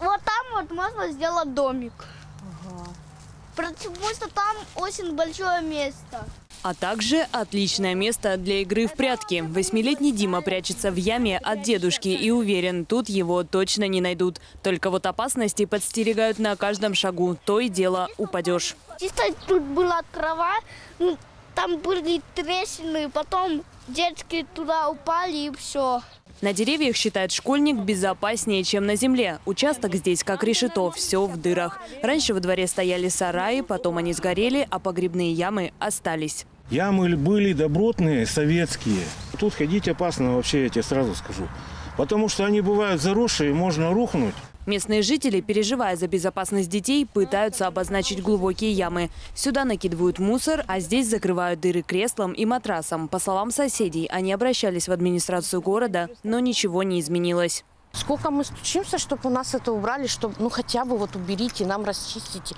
Вот там вот можно сделать домик. Потому что там очень большое место. А также отличное место для игры в прятки. Восьмилетний Дима прячется в яме от дедушки и уверен, тут его точно не найдут. Только вот опасности подстерегают на каждом шагу. То и дело упадешь. Чисто тут была трава, ну, там были трещины, потом детки туда упали и все. На деревьях, считает школьник, безопаснее, чем на земле. Участок здесь, как решето, все в дырах. Раньше во дворе стояли сараи, потом они сгорели, а погребные ямы остались. Ямы были добротные, советские. Тут ходить опасно вообще, я тебе сразу скажу. Потому что они бывают заросшие, можно рухнуть. Местные жители, переживая за безопасность детей, пытаются обозначить глубокие ямы. Сюда накидывают мусор, а здесь закрывают дыры креслом и матрасом. По словам соседей, они обращались в администрацию города, но ничего не изменилось. Сколько мы стучимся, чтобы у нас это убрали, чтобы, ну, хотя бы вот уберите, нам расчистите.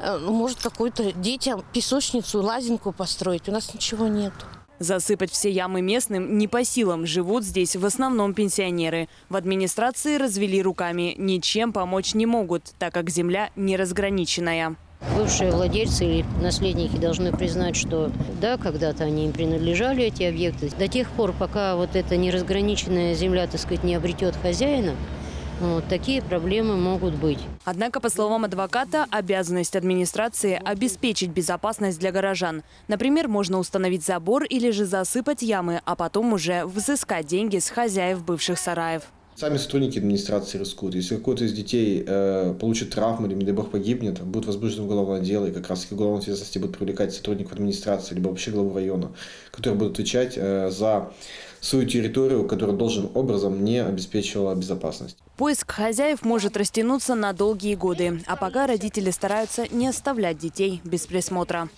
Э, ну, Может, какую-то детям песочницу, лазинку построить. У нас ничего нет. Засыпать все ямы местным не по силам. Живут здесь в основном пенсионеры. В администрации развели руками. Ничем помочь не могут, так как земля не разграниченная. Бывшие владельцы или наследники должны признать, что да, когда-то они им принадлежали, эти объекты. До тех пор, пока вот эта неразграниченная земля, так сказать, не обретет хозяина, вот, такие проблемы могут быть. Однако, по словам адвоката, обязанность администрации – обеспечить безопасность для горожан. Например, можно установить забор или же засыпать ямы, а потом уже взыскать деньги с хозяев бывших сараев. Сами сотрудники администрации рискуют. Если какой-то из детей э, получит травму или, не дай бог, погибнет, будет возбуждено уголовное дело, и как раз таки уголовной ответственности будут привлекать сотрудников администрации, либо вообще главу района, которые будут отвечать э, за свою территорию, которая должным образом не обеспечивала безопасность. Поиск хозяев может растянуться на долгие годы. А пока родители стараются не оставлять детей без присмотра.